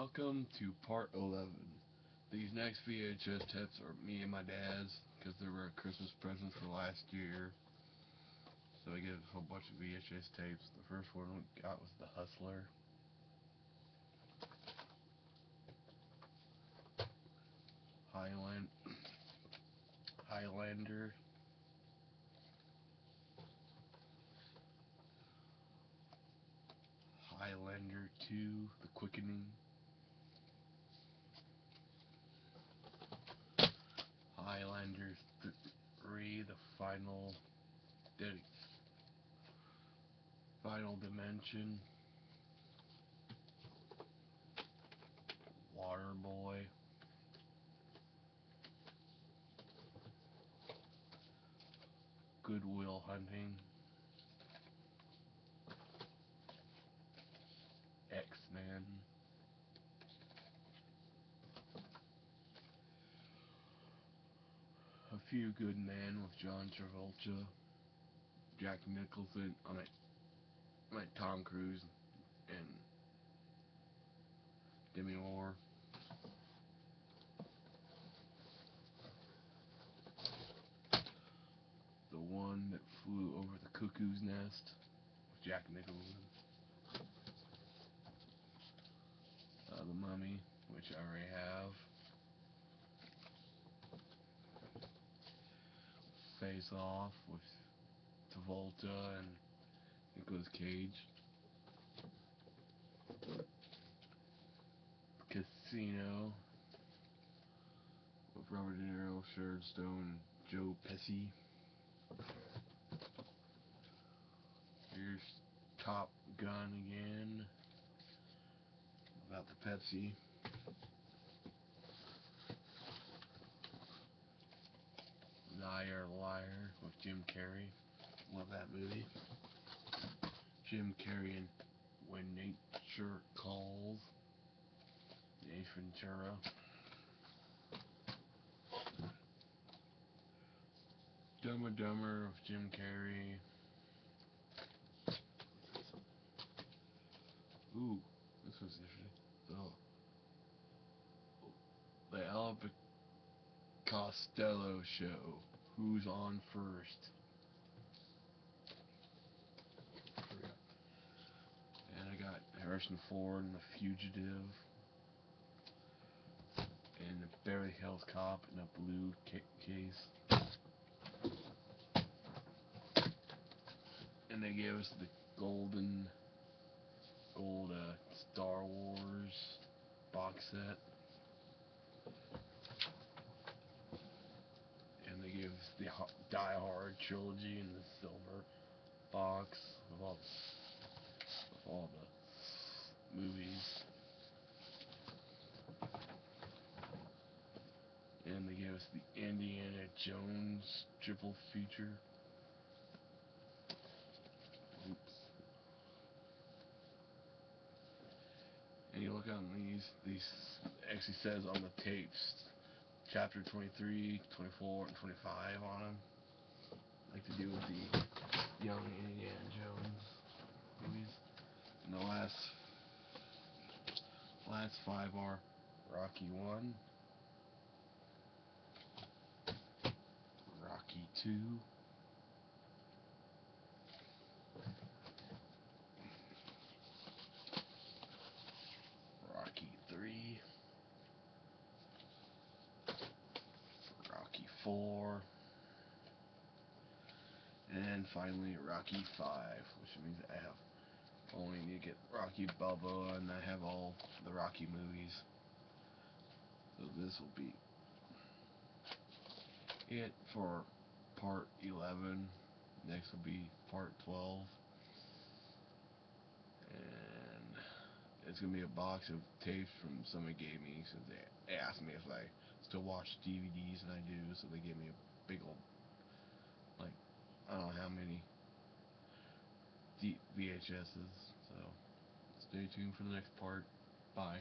Welcome to part 11. These next VHS tapes are me and my dad's because they were a Christmas presents for last year. So we get a whole bunch of VHS tapes. The first one we got was The Hustler. Highland Highlander. Highlander 2, The Quickening. Highlander 3, The Final Final Dimension. Waterboy. Good Will Hunting. X-Men. A Few Good Men with John Travolta, Jack Nicholson, I mean, I mean Tom Cruise and Demi Moore. The one that flew over the cuckoo's nest with Jack Nicholson. Uh, the Mummy, which I already have. Face Off with Travolta and Nicolas Cage. Casino with Robert De Niro, Sharon Stone, Joe Pesci. Here's Top Gun again. About the Pepsi. Liar Liar with Jim Carrey. Love that movie. Jim Carrey and When Nature Calls. Ace Ventura. Dumb and Dumber with Jim Carrey. Ooh, this was interesting. The, the Elvis Costello Show. Who's on first? And I got Harrison Ford and The Fugitive. And the Beverly Hills Cop in a blue case. And they gave us the golden, gold uh, Star Wars box set. the Die Hard trilogy in the silver box with all the, with all the movies. And they gave us the Indiana Jones triple feature. Oops. And you look on these, these actually says on the tapes chapter 23, 24, and 25 on them. Like to do with the young Indiana Jones movies. And the last last five are Rocky 1, Rocky 2, Rocky 3, 4. And finally, Rocky 5, which means I have only need to get Rocky Balboa, and I have all the Rocky movies. So this will be it for part 11. Next will be part 12. And it's going to be a box of tapes from somebody gave me, since they asked me if I to watch DVDs, and I do, so they gave me a big old, like, I don't know how many VHSs, so stay tuned for the next part. Bye.